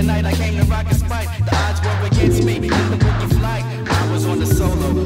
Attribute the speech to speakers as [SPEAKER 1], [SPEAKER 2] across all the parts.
[SPEAKER 1] Tonight I came to rock and spite. The odds were against me. Look at what flight. I was on the solo.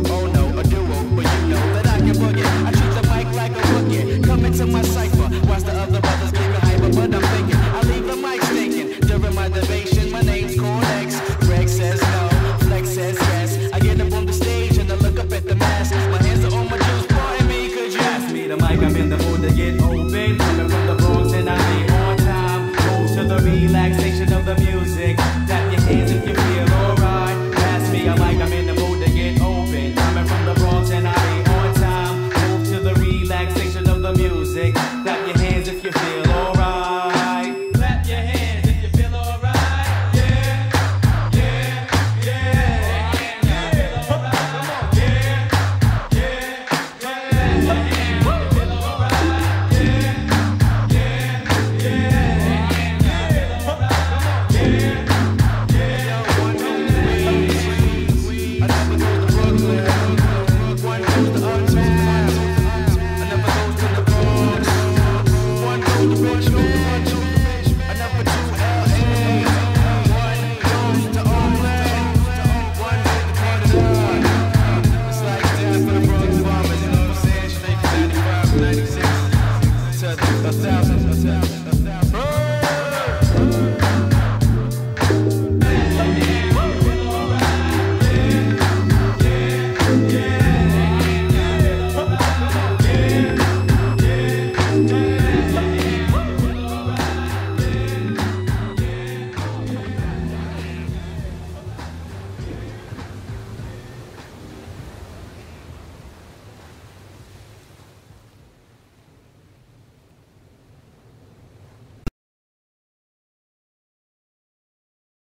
[SPEAKER 1] I never knew the